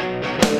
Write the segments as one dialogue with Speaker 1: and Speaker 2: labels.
Speaker 1: Música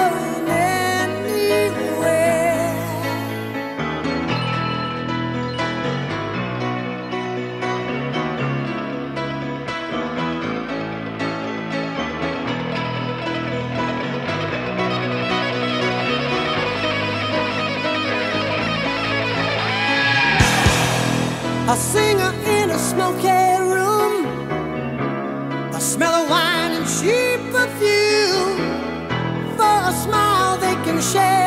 Speaker 1: singer in a smoky room, a smell of wine and cheap perfume. For a smile, they can share